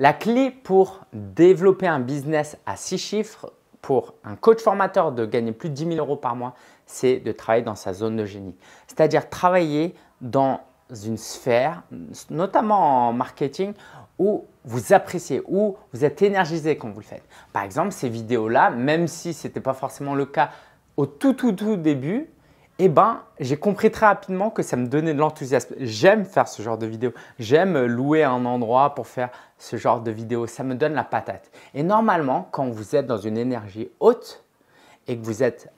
La clé pour développer un business à six chiffres, pour un coach formateur de gagner plus de 10 000 euros par mois, c'est de travailler dans sa zone de génie. C'est-à-dire travailler dans une sphère, notamment en marketing, où vous appréciez, où vous êtes énergisé quand vous le faites. Par exemple, ces vidéos-là, même si ce n'était pas forcément le cas au tout, tout, tout début, eh ben, j'ai compris très rapidement que ça me donnait de l'enthousiasme. J'aime faire ce genre de vidéos. J'aime louer un endroit pour faire ce genre de vidéos. Ça me donne la patate. Et normalement, quand vous êtes dans une énergie haute et que vous êtes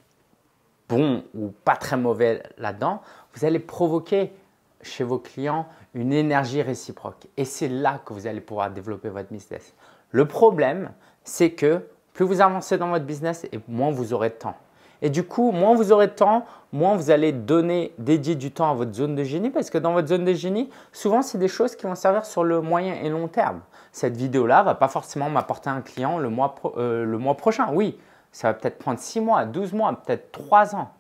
bon ou pas très mauvais là-dedans, vous allez provoquer chez vos clients une énergie réciproque. Et c'est là que vous allez pouvoir développer votre business. Le problème, c'est que plus vous avancez dans votre business et moins vous aurez de temps. Et du coup, moins vous aurez de temps, moins vous allez donner, dédier du temps à votre zone de génie parce que dans votre zone de génie, souvent, c'est des choses qui vont servir sur le moyen et long terme. Cette vidéo-là ne va pas forcément m'apporter un client le mois, euh, le mois prochain. Oui, ça va peut-être prendre 6 mois, 12 mois, peut-être 3 ans.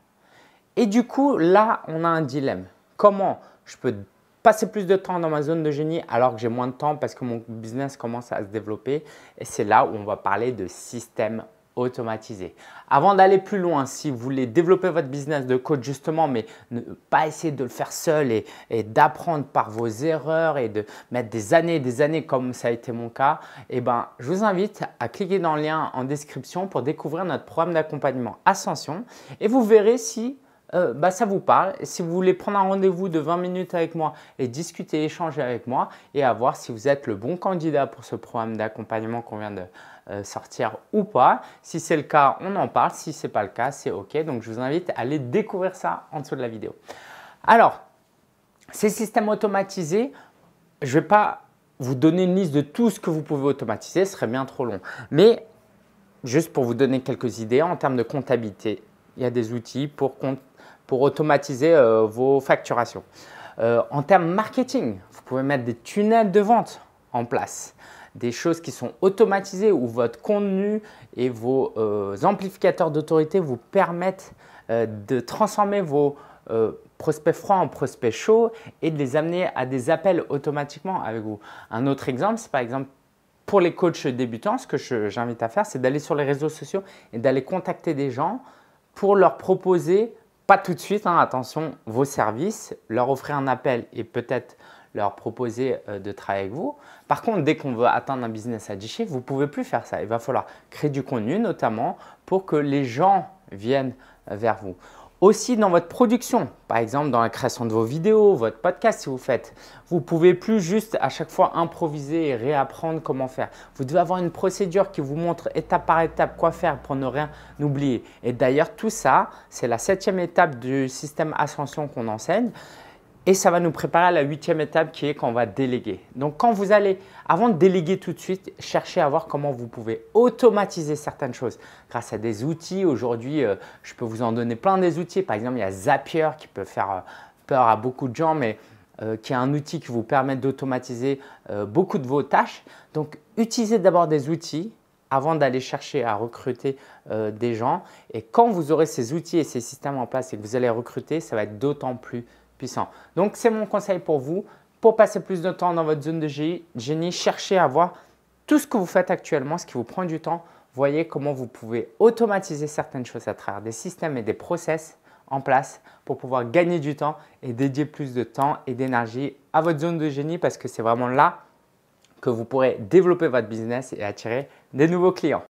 Et du coup, là, on a un dilemme. Comment je peux passer plus de temps dans ma zone de génie alors que j'ai moins de temps parce que mon business commence à se développer? Et c'est là où on va parler de système automatisé. Avant d'aller plus loin, si vous voulez développer votre business de coach justement, mais ne pas essayer de le faire seul et, d'apprendre par vos erreurs et de mettre des années et des années comme ça a été mon cas, eh ben, je vous invite à cliquer dans le lien en description pour découvrir notre programme d'accompagnement Ascension et vous verrez si euh, bah, ça vous parle. si vous voulez prendre un rendez-vous de 20 minutes avec moi et discuter, échanger avec moi et à voir si vous êtes le bon candidat pour ce programme d'accompagnement qu'on vient de euh, sortir ou pas. Si c'est le cas, on en parle. Si ce n'est pas le cas, c'est OK. Donc, je vous invite à aller découvrir ça en dessous de la vidéo. Alors, ces systèmes automatisés, je ne vais pas vous donner une liste de tout ce que vous pouvez automatiser, ce serait bien trop long. Mais juste pour vous donner quelques idées en termes de comptabilité, il y a des outils pour, pour automatiser euh, vos facturations. Euh, en termes marketing, vous pouvez mettre des tunnels de vente en place des choses qui sont automatisées où votre contenu et vos euh, amplificateurs d'autorité vous permettent de transformer vos prospects froids en prospects chauds et de les amener à des appels automatiquement avec vous. Un autre exemple, c'est par exemple pour les coachs débutants, ce que j'invite à faire, c'est d'aller sur les réseaux sociaux et d'aller contacter des gens pour leur proposer, tout de suite, hein, attention, vos services, leur offrir un appel et peut-être leur proposer euh, de travailler avec vous. Par contre, dès qu'on veut atteindre un business à 10 chiffres, vous pouvez plus faire ça. Il va falloir créer du contenu notamment pour que les gens viennent euh, vers vous. Aussi dans votre production, par exemple dans la création de vos vidéos, votre podcast si vous faites, vous ne pouvez plus juste à chaque fois improviser et réapprendre comment faire. Vous devez avoir une procédure qui vous montre étape par étape quoi faire pour ne rien oublier. Et d'ailleurs tout ça, c'est la septième étape du système Ascension qu'on enseigne. Et ça va nous préparer à la huitième étape qui est qu'on va déléguer. Donc quand vous allez, avant de déléguer tout de suite, cherchez à voir comment vous pouvez automatiser certaines choses grâce à des outils. Aujourd'hui, euh, je peux vous en donner plein des outils. Par exemple, il y a Zapier qui peut faire euh, peur à beaucoup de gens, mais euh, qui est un outil qui vous permet d'automatiser beaucoup de vos tâches. Donc utilisez d'abord des outils avant d'aller chercher à recruter des gens. Et quand vous aurez ces outils et ces systèmes en place et que vous allez recruter, ça va être d'autant plus donc, c'est mon conseil pour vous. Pour passer plus de temps dans votre zone de génie, cherchez à voir tout ce que vous faites actuellement, ce qui vous prend du temps. Voyez comment vous pouvez automatiser certaines choses à travers des systèmes et des process en place pour pouvoir gagner du temps et dédier plus de temps et d'énergie à votre zone de génie parce que c'est vraiment là que vous pourrez développer votre business et attirer des nouveaux clients.